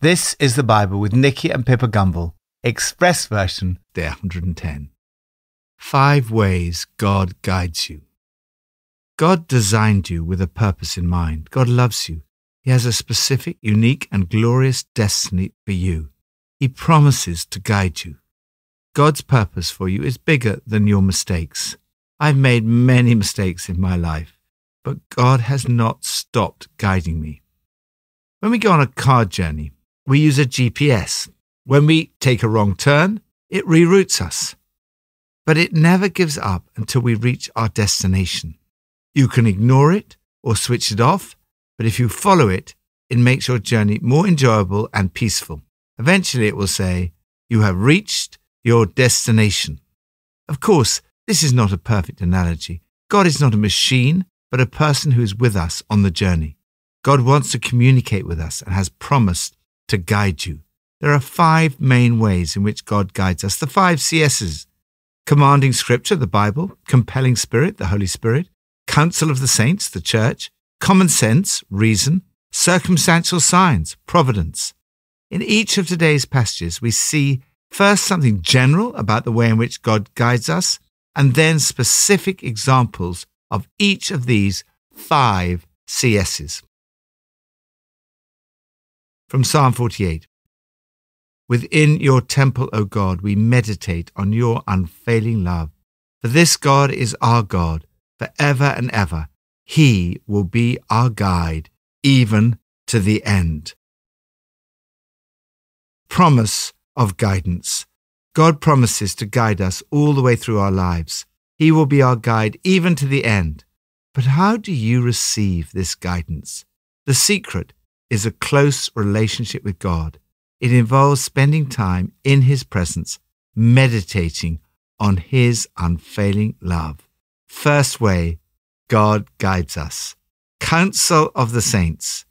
This is the Bible with Nicky and Pippa Gumbel, Express version, day 110. Five ways God guides you. God designed you with a purpose in mind. God loves you. He has a specific, unique, and glorious destiny for you. He promises to guide you. God's purpose for you is bigger than your mistakes. I've made many mistakes in my life, but God has not stopped guiding me. When we go on a car journey, we use a GPS. When we take a wrong turn, it reroutes us. But it never gives up until we reach our destination. You can ignore it or switch it off, but if you follow it, it makes your journey more enjoyable and peaceful. Eventually, it will say, You have reached your destination. Of course, this is not a perfect analogy. God is not a machine, but a person who is with us on the journey. God wants to communicate with us and has promised to guide you. There are five main ways in which God guides us. The five CSs commanding scripture, the Bible, compelling spirit, the Holy Spirit, counsel of the saints, the church, common sense, reason, circumstantial signs, providence. In each of today's passages, we see first something general about the way in which God guides us, and then specific examples of each of these five CSs. From Psalm 48 Within your temple, O God, we meditate on your unfailing love. For this God is our God for ever and ever. He will be our guide, even to the end. Promise of guidance. God promises to guide us all the way through our lives. He will be our guide even to the end. But how do you receive this guidance? The secret is a close relationship with God. It involves spending time in His presence, meditating on His unfailing love. First way, God guides us. Counsel of the Saints.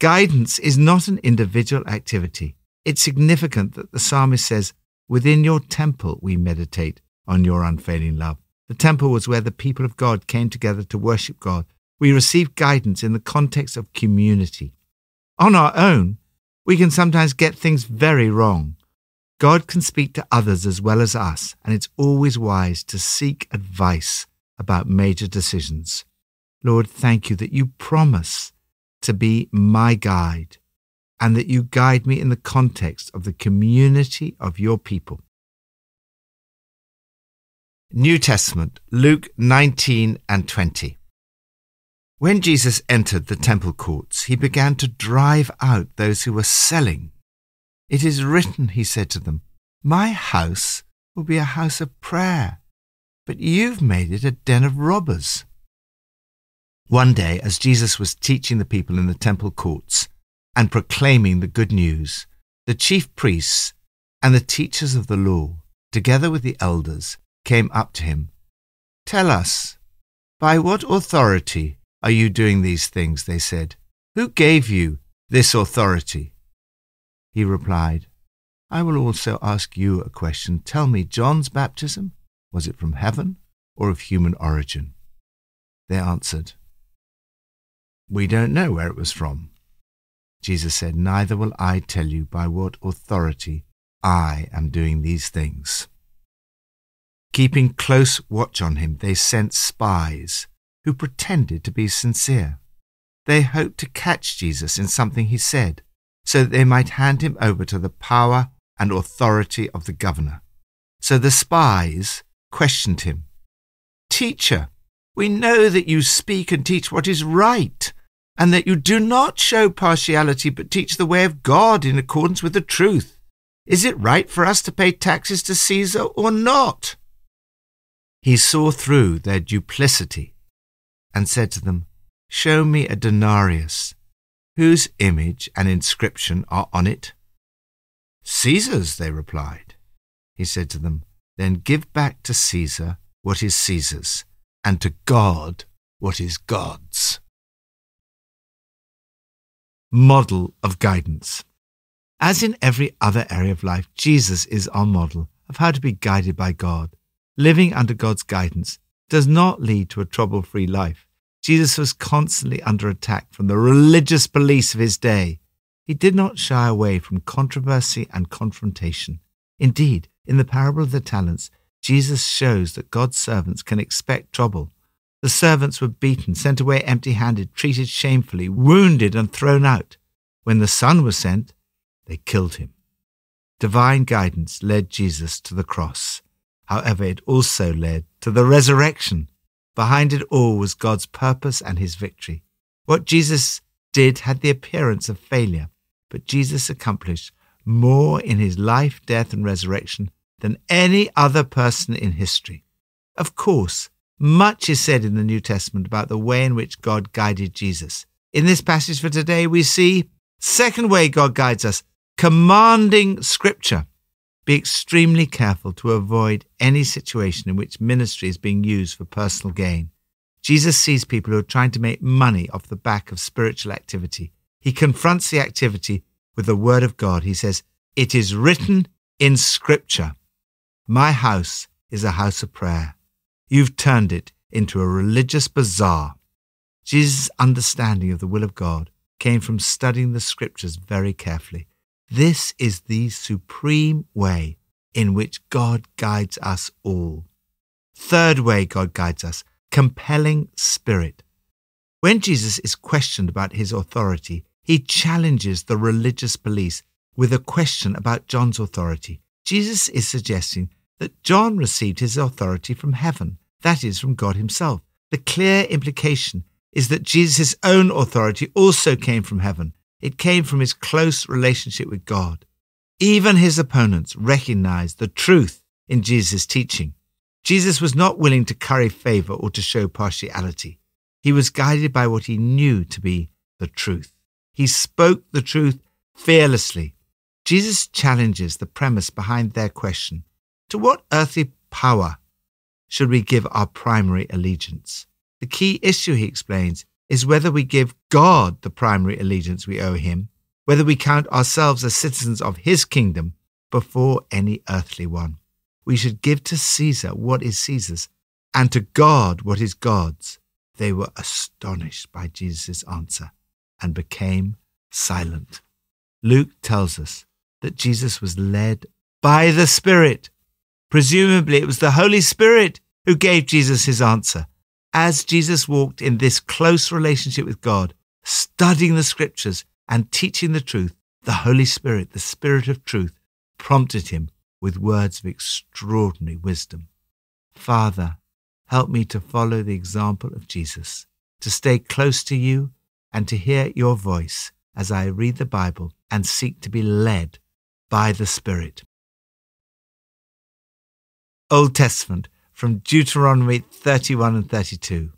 Guidance is not an individual activity. It's significant that the psalmist says, Within your temple we meditate on your unfailing love. The temple was where the people of God came together to worship God. We receive guidance in the context of community. On our own, we can sometimes get things very wrong. God can speak to others as well as us, and it's always wise to seek advice about major decisions. Lord, thank you that you promise to be my guide and that you guide me in the context of the community of your people. New Testament, Luke 19 and 20. When Jesus entered the temple courts, he began to drive out those who were selling. It is written, he said to them, My house will be a house of prayer, but you've made it a den of robbers. One day, as Jesus was teaching the people in the temple courts and proclaiming the good news, the chief priests and the teachers of the law, together with the elders, came up to him. Tell us, by what authority are you doing these things? They said. Who gave you this authority? He replied, I will also ask you a question. Tell me, John's baptism, was it from heaven or of human origin? They answered, We don't know where it was from. Jesus said, Neither will I tell you by what authority I am doing these things. Keeping close watch on him, they sent spies who pretended to be sincere. They hoped to catch Jesus in something he said, so that they might hand him over to the power and authority of the governor. So the spies questioned him. Teacher, we know that you speak and teach what is right, and that you do not show partiality but teach the way of God in accordance with the truth. Is it right for us to pay taxes to Caesar or not? He saw through their duplicity and said to them, Show me a denarius. Whose image and inscription are on it? Caesar's, they replied. He said to them, Then give back to Caesar what is Caesar's, and to God what is God's. Model of guidance. As in every other area of life, Jesus is our model of how to be guided by God. Living under God's guidance does not lead to a trouble free life. Jesus was constantly under attack from the religious police of his day. He did not shy away from controversy and confrontation. Indeed, in the parable of the talents, Jesus shows that God's servants can expect trouble. The servants were beaten, sent away empty handed, treated shamefully, wounded, and thrown out. When the Son was sent, they killed him. Divine guidance led Jesus to the cross. However, it also led to the resurrection. Behind it all was God's purpose and his victory. What Jesus did had the appearance of failure, but Jesus accomplished more in his life, death, and resurrection than any other person in history. Of course, much is said in the New Testament about the way in which God guided Jesus. In this passage for today, we see second way God guides us, commanding scripture. Be extremely careful to avoid any situation in which ministry is being used for personal gain. Jesus sees people who are trying to make money off the back of spiritual activity. He confronts the activity with the word of God. He says, It is written in scripture. My house is a house of prayer. You've turned it into a religious bazaar. Jesus' understanding of the will of God came from studying the scriptures very carefully. This is the supreme way in which God guides us all. Third way God guides us compelling spirit. When Jesus is questioned about his authority, he challenges the religious police with a question about John's authority. Jesus is suggesting that John received his authority from heaven, that is, from God himself. The clear implication is that Jesus' own authority also came from heaven. It came from his close relationship with God. Even his opponents recognized the truth in Jesus' teaching. Jesus was not willing to curry favor or to show partiality. He was guided by what he knew to be the truth. He spoke the truth fearlessly. Jesus challenges the premise behind their question to what earthly power should we give our primary allegiance? The key issue, he explains, is whether we give God the primary allegiance we owe him, whether we count ourselves as citizens of his kingdom before any earthly one. We should give to Caesar what is Caesar's, and to God what is God's. They were astonished by Jesus' answer and became silent. Luke tells us that Jesus was led by the Spirit Presumably, it was the Holy Spirit who gave Jesus his answer. As Jesus walked in this close relationship with God, studying the scriptures and teaching the truth, the Holy Spirit, the Spirit of truth, prompted him with words of extraordinary wisdom. Father, help me to follow the example of Jesus, to stay close to you and to hear your voice as I read the Bible and seek to be led by the Spirit. Old Testament from Deuteronomy 31 and 32.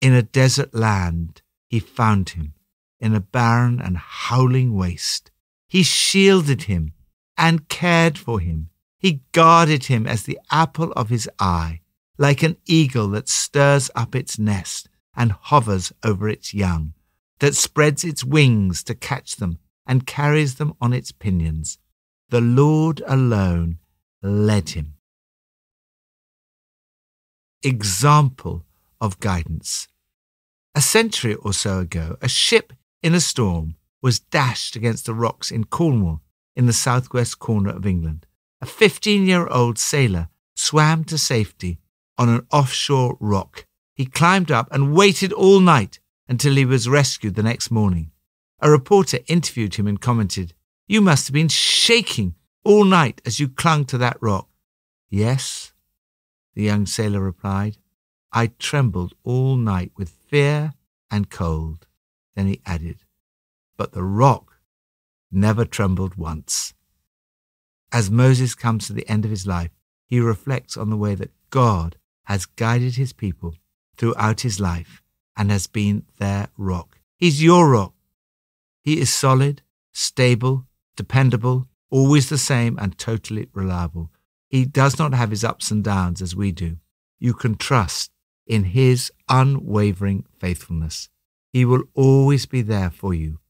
In a desert land he found him, in a barren and howling waste. He shielded him and cared for him. He guarded him as the apple of his eye, like an eagle that stirs up its nest and hovers over its young, that spreads its wings to catch them and carries them on its pinions. The Lord alone led him example of guidance. A century or so ago, a ship in a storm was dashed against the rocks in Cornwall in the southwest corner of England. A 15 year old sailor swam to safety on an offshore rock. He climbed up and waited all night until he was rescued the next morning. A reporter interviewed him and commented, You must have been shaking all night as you clung to that rock. Yes, the young sailor replied. I trembled all night with fear and cold. Then he added, But the rock never trembled once. As Moses comes to the end of his life, he reflects on the way that God has guided his people throughout his life and has been their rock. He's your rock. He is solid, stable, dependable, always the same, and totally reliable. He does not have his ups and downs as we do. You can trust in his unwavering faithfulness. He will always be there for you.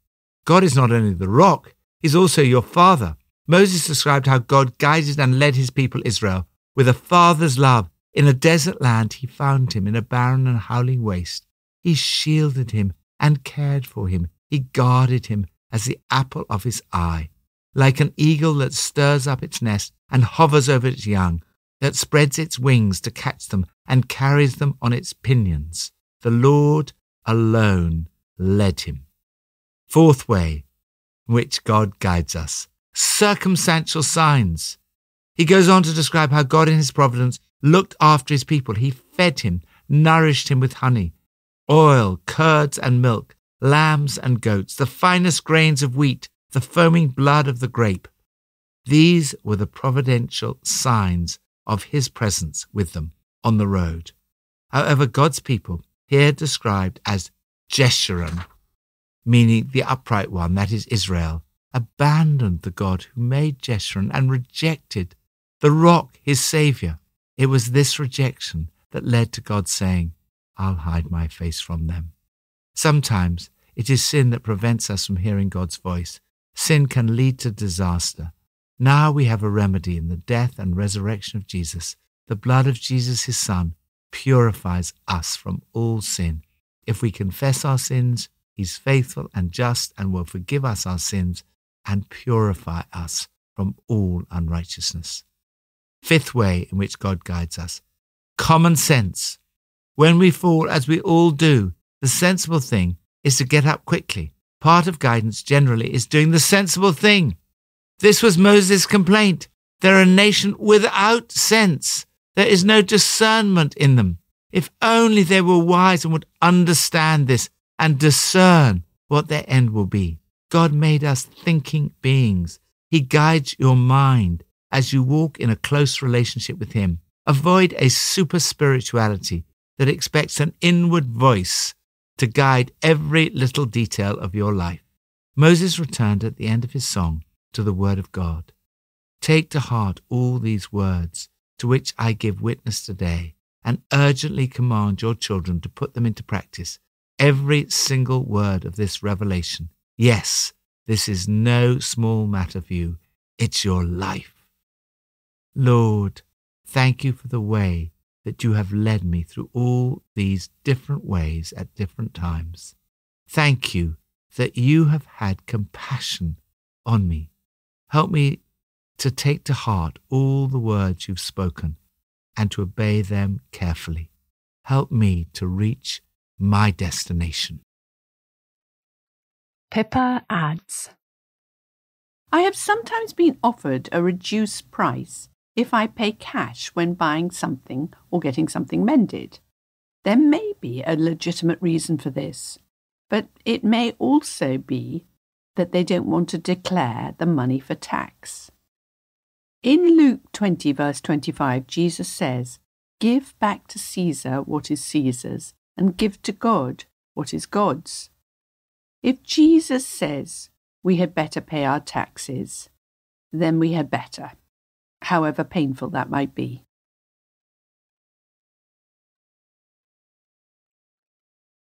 God is not only the rock, he's also your father. Moses described how God guided and led his people Israel with a father's love. In a desert land, he found him in a barren and howling waste. He shielded him and cared for him. He guarded him as the apple of his eye, like an eagle that stirs up its nest and hovers over its young, that spreads its wings to catch them and carries them on its pinions. The Lord alone led him. Fourth way which God guides us circumstantial signs. He goes on to describe how God in his providence looked after his people. He fed him, nourished him with honey, oil, curds, and milk, lambs and goats, the finest grains of wheat, the foaming blood of the grape. These were the providential signs of his presence with them on the road. However, God's people, here described as Jeshurun, meaning the upright one, that is Israel, abandoned the God who made Jeshurun and rejected the rock, his Saviour. It was this rejection that led to God saying, I'll hide my face from them. Sometimes it is sin that prevents us from hearing God's voice. Sin can lead to disaster. Now we have a remedy in the death and resurrection of Jesus. The blood of Jesus, his Son, purifies us from all sin. If we confess our sins, he's faithful and just and will forgive us our sins and purify us from all unrighteousness. Fifth way in which God guides us common sense. When we fall, as we all do, the sensible thing is to get up quickly. Part of guidance generally is doing the sensible thing. This was Moses' complaint. They're a nation without sense. There is no discernment in them. If only they were wise and would understand this and discern what their end will be. God made us thinking beings. He guides your mind as you walk in a close relationship with Him. Avoid a super spirituality that expects an inward voice to guide every little detail of your life. Moses returned at the end of his song to the Word of God. Take to heart all these words to which I give witness today and urgently command your children to put them into practice. Every single word of this revelation. Yes, this is no small matter for you. It's your life. Lord, thank you for the way that you have led me through all these different ways at different times. Thank you that you have had compassion on me. Help me to take to heart all the words you've spoken and to obey them carefully. Help me to reach my destination. Pippa adds I have sometimes been offered a reduced price if I pay cash when buying something or getting something mended. There may be a legitimate reason for this, but it may also be that they don't want to declare the money for tax. In Luke 20, verse 25, Jesus says, Give back to Caesar what is Caesar's, and give to God what is God's. If Jesus says we had better pay our taxes, then we had better however painful that might be.